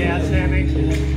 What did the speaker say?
Yeah, Sammy.